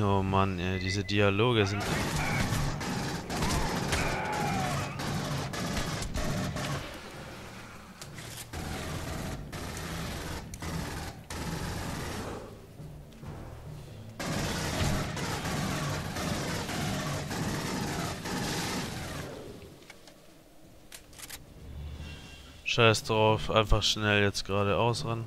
Oh Mann, ey, diese Dialoge sind... Scheiß drauf, einfach schnell jetzt geradeaus ran.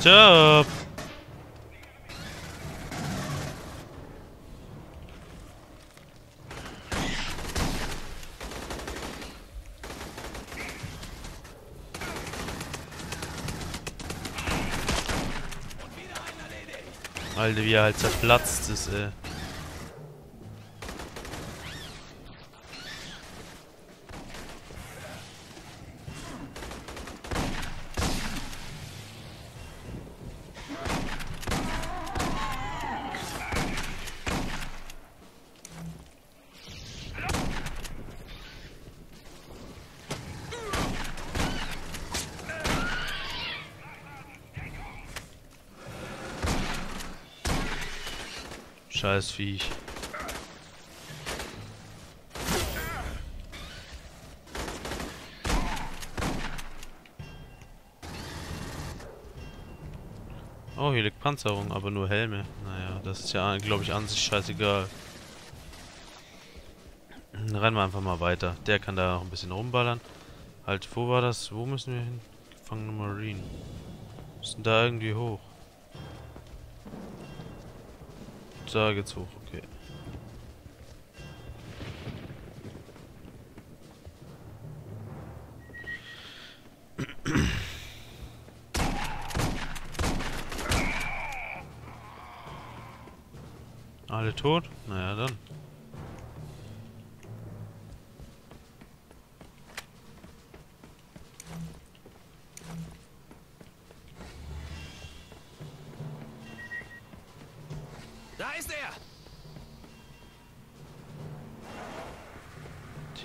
Stirb! Alter, wie er halt zerplatzt ist, ey. Scheiß Viech. Oh, hier liegt Panzerung, aber nur Helme. Naja, das ist ja, glaube ich, an sich scheißegal. Dann rennen wir einfach mal weiter. Der kann da noch ein bisschen rumballern. Halt, wo war das? Wo müssen wir hin? Gefangene Marine. Müssen da irgendwie hoch. Da geht's hoch, okay. Alle tot? Naja, dann.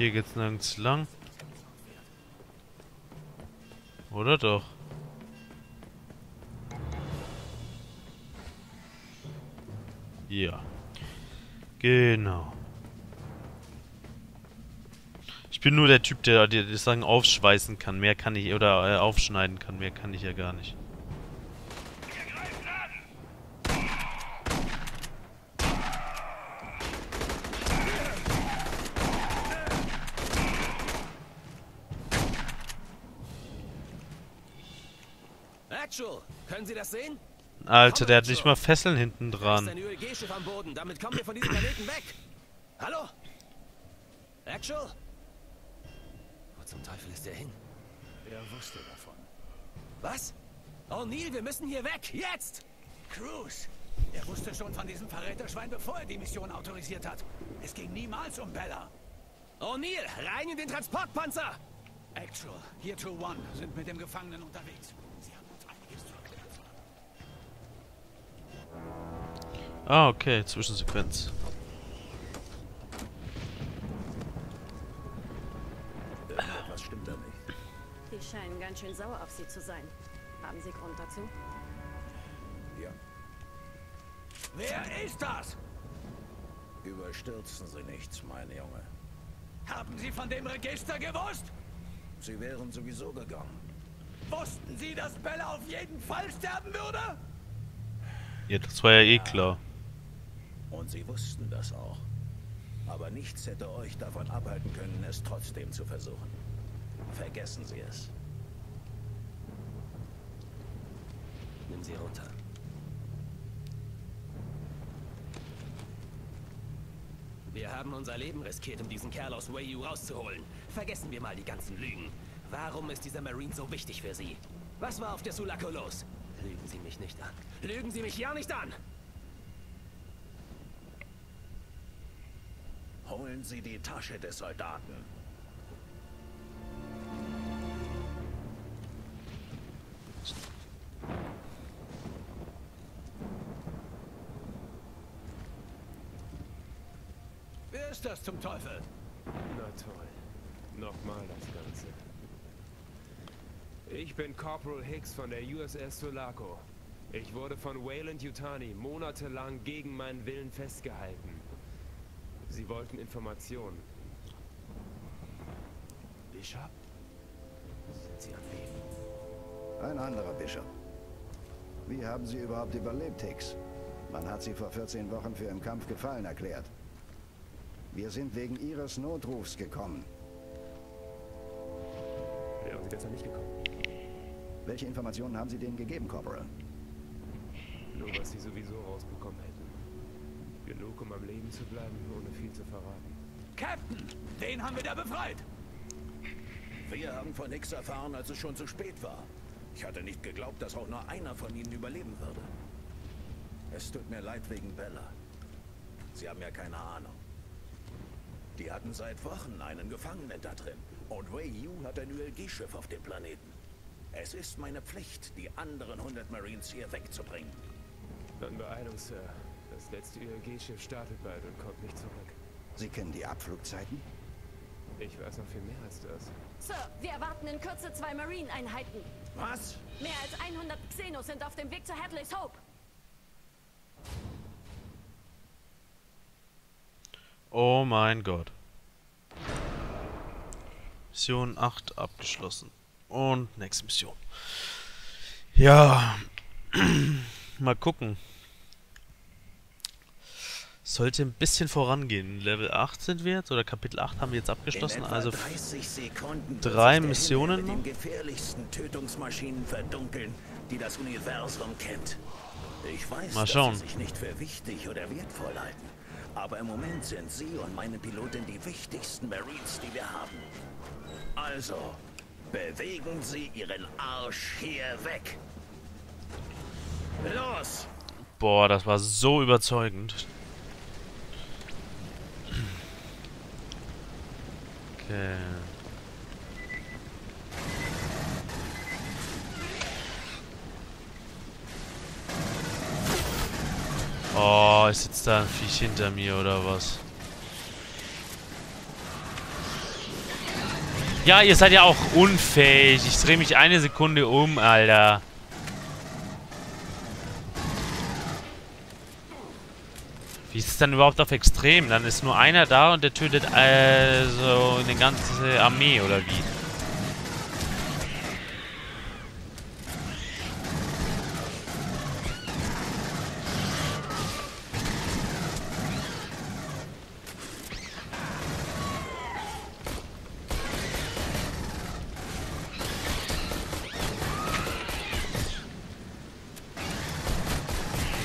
Hier geht's nirgends lang. Oder doch? Ja. Genau. Ich bin nur der Typ, der die Sachen aufschweißen kann. Mehr kann ich, oder äh, aufschneiden kann. Mehr kann ich ja gar nicht. Actual, können Sie das sehen? Alter, der hat nicht mal Fesseln hinten dran. ein ULG-Schiff am Boden. Damit kommen wir von diesem Planeten weg. Hallo? Actual? Wo zum Teufel ist der hin? Er wusste davon. Was? O'Neill, wir müssen hier weg. Jetzt! Cruz! Er wusste schon von diesem Verräterschwein, bevor er die Mission autorisiert hat. Es ging niemals um Bella. O'Neill, rein in den Transportpanzer! Actual, hier to One sind mit dem Gefangenen unterwegs. Ah, okay, Zwischensequenz. Irgendetwas stimmt da nicht. Die scheinen ganz schön sauer auf Sie zu sein. Haben Sie Grund dazu? Ja. Wer ist das? Überstürzen Sie nichts, mein Junge. Haben Sie von dem Register gewusst? Sie wären sowieso gegangen. Wussten Sie, dass Bella auf jeden Fall sterben würde? Ja, das war ja eh klar. Und Sie wussten das auch. Aber nichts hätte euch davon abhalten können, es trotzdem zu versuchen. Vergessen Sie es. Nimm sie runter. Wir haben unser Leben riskiert, um diesen Kerl aus Wayu rauszuholen. Vergessen wir mal die ganzen Lügen. Warum ist dieser Marine so wichtig für Sie? Was war auf der Sulaco los? Lügen Sie mich nicht an. Lügen Sie mich ja nicht an! füllen Sie die Tasche des Soldaten. Wer ist das zum Teufel? Na toll. Nochmal das Ganze. Ich bin Corporal Hicks von der USS Sulaco. Ich wurde von Wayland Yutani monatelang gegen meinen Willen festgehalten. Sie wollten Informationen. Bishop? Sind Sie am Leben? Ein anderer Bischof. Wie haben Sie überhaupt überlebt, Hicks? Man hat Sie vor 14 Wochen für im Kampf gefallen erklärt. Wir sind wegen Ihres Notrufs gekommen. Wären Sie besser nicht gekommen. Welche Informationen haben Sie denen gegeben, Corporal? Nur was Sie sowieso rausbekommen hätten. Genug, um am Leben zu bleiben, ohne viel zu verraten. Captain, den haben wir da befreit. Wir haben von nichts erfahren, als es schon zu spät war. Ich hatte nicht geglaubt, dass auch nur einer von ihnen überleben würde. Es tut mir leid wegen Bella. Sie haben ja keine Ahnung. Die hatten seit Wochen einen Gefangenen da drin. Und Wei Yu hat ein ULG-Schiff auf dem Planeten. Es ist meine Pflicht, die anderen 100 Marines hier wegzubringen. Dann Beeilung, Sir. Das letzte ULG-Schiff startet bald und kommt nicht zurück. Sie kennen die Abflugzeiten? Ich weiß noch viel mehr als das. Sir, wir erwarten in Kürze zwei Marine-Einheiten. Was? Mehr als 100 Xenos sind auf dem Weg zur Hadley's Hope. Oh mein Gott. Mission 8 abgeschlossen. Und nächste Mission. Ja. Mal gucken. Sollte ein bisschen vorangehen. Level 8 sind wir jetzt, oder Kapitel 8 haben wir jetzt abgeschlossen. Also 30 Sekunden wird drei Missionen mit noch. den gefährlichsten Tötungsmaschinen verdunkeln, die das Universum kennt. Ich weiß, Mal schauen. dass Sie sich nicht für wichtig oder wertvoll halten. Aber im Moment sind Sie und meine Pilotin die wichtigsten Marines, die wir haben. Also, bewegen Sie Ihren Arsch hier weg. Los! Boah, das war so überzeugend. Okay. Oh, ist jetzt da ein Viech hinter mir oder was? Ja, ihr seid ja auch unfähig. Ich drehe mich eine Sekunde um, Alter. Wie ist es dann überhaupt auf Extrem? Dann ist nur einer da und der tötet also eine ganze Armee, oder wie?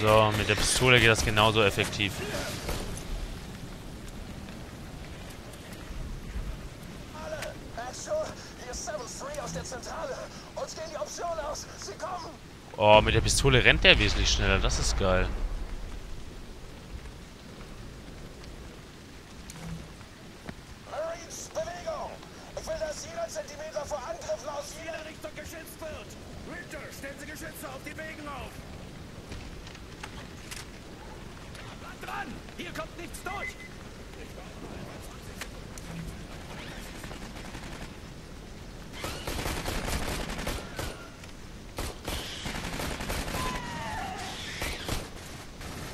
So, mit der Pistole geht das genauso effektiv. Alle! Axel, hier ist 7-3 aus der Zentrale. Uns gehen die Optionen aus. Sie kommen! Oh, mit der Pistole rennt der wesentlich schneller. Das ist geil. Marines, Bewegung! Ich will, dass jeder Zentimeter vor Angriffen aus jeder Richtung geschützt wird. Winter, stellen Sie Geschütze auf die Wegen auf. Dran! Hier kommt nichts durch!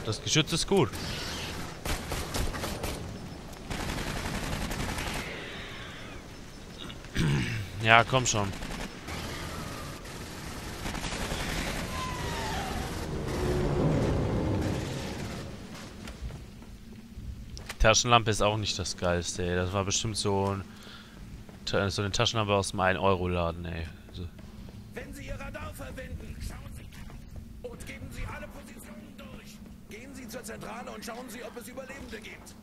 Das Geschütz ist gut. Ja, komm schon. Taschenlampe ist auch nicht das Geilste, ey. Das war bestimmt so, ein, so eine Taschenlampe aus dem 1-Euro-Laden, ey. So. Wenn Sie Ihr Radar verwenden, schauen Sie und geben Sie alle Positionen durch. Gehen Sie zur Zentrale und schauen Sie, ob es Überlebende gibt.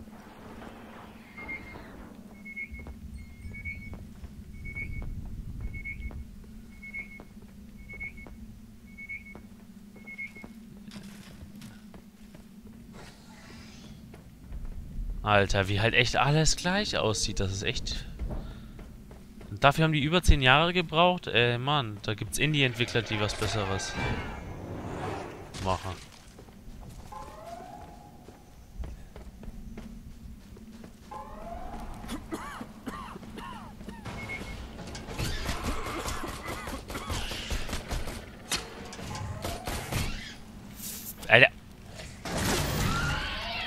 Alter, wie halt echt alles gleich aussieht. Das ist echt... Dafür haben die über 10 Jahre gebraucht. Äh, Mann, da gibt's Indie-Entwickler, die was Besseres machen.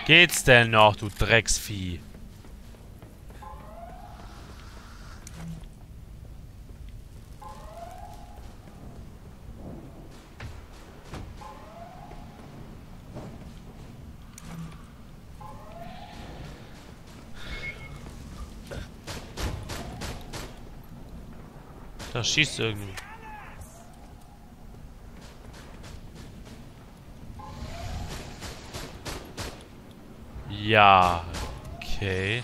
Geht's denn noch, du Drecksvieh? Da schießt irgendwie. Ja, okay.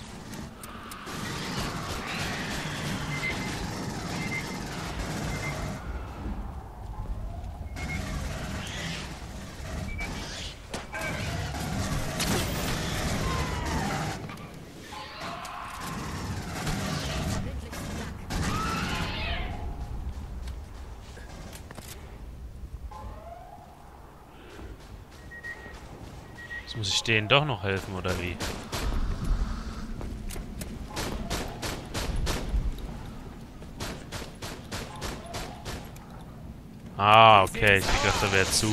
Jetzt muss ich denen doch noch helfen, oder wie? Ah, okay. Ich dachte, da wäre zu.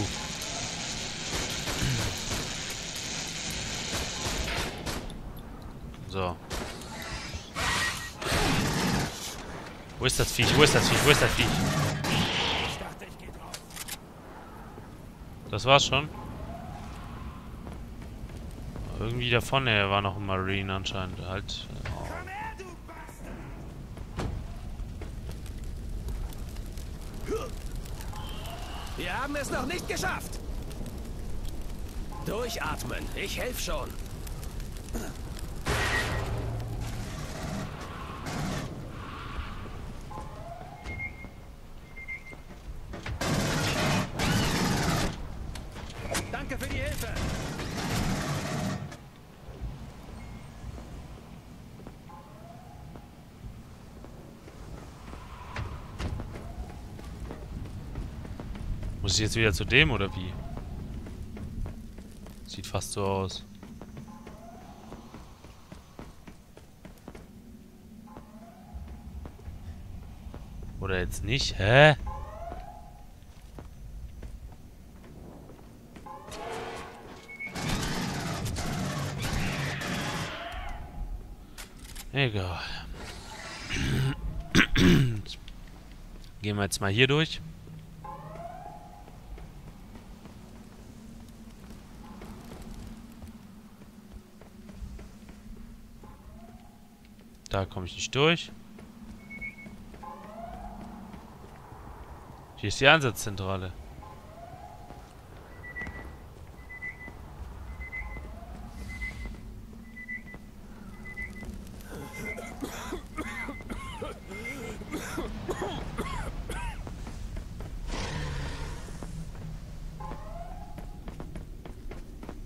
So. Wo ist das Viech? Wo ist das Viech? Wo ist das Viech? Das war's schon. Irgendwie da vorne war noch ein Marine anscheinend. Halt. Wir haben es noch nicht geschafft. Durchatmen. Ich helfe schon. Danke für die Hilfe. Ich jetzt wieder zu dem oder wie? Sieht fast so aus. Oder jetzt nicht? Hä? Egal. Gehen wir jetzt mal hier durch. Da komme ich nicht durch. Hier ist die Einsatzzentrale.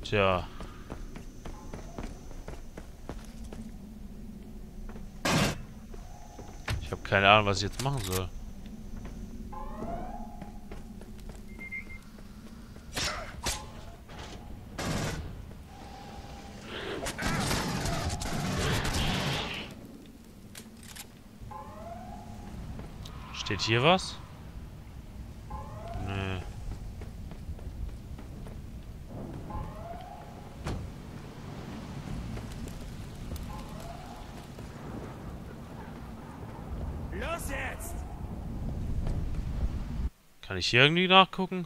Tja. Ich habe keine Ahnung, was ich jetzt machen soll. Steht hier was? Nö. Los jetzt! Kann ich hier irgendwie nachgucken?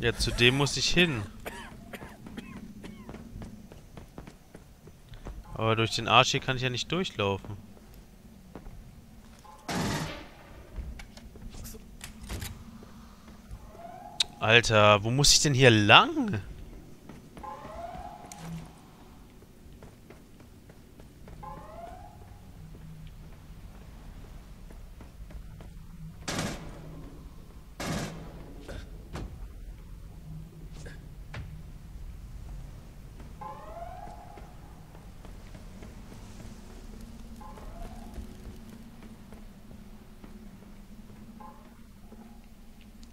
Ja, zu dem muss ich hin. Aber durch den Arsch hier kann ich ja nicht durchlaufen. Alter, wo muss ich denn hier lang?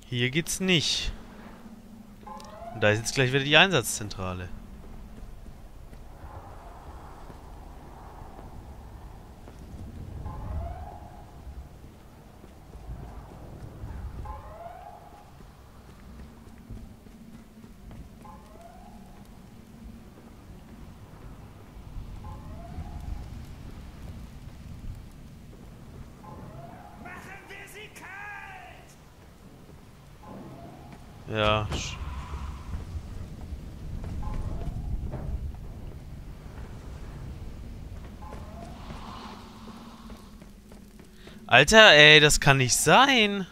Hier geht's nicht. Und da ist jetzt gleich wieder die Einsatzzentrale. Ja, Alter, ey, das kann nicht sein.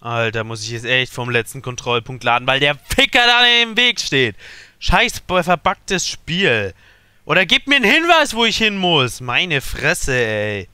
Alter, muss ich jetzt echt vom letzten Kontrollpunkt laden, weil der Ficker da im Weg steht. Scheiß verbuggtes Spiel. Oder gib mir einen Hinweis, wo ich hin muss. Meine Fresse, ey.